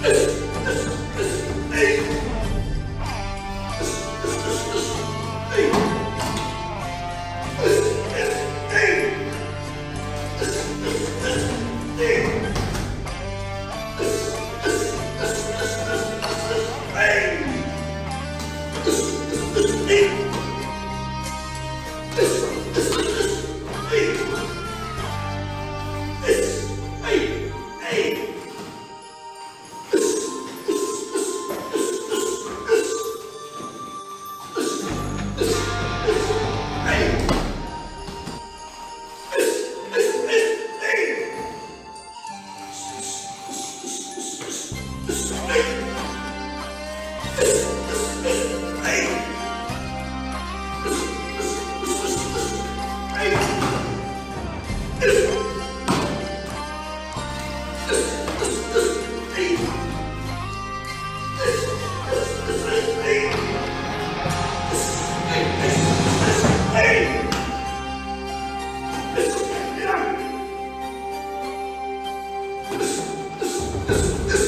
Hey! This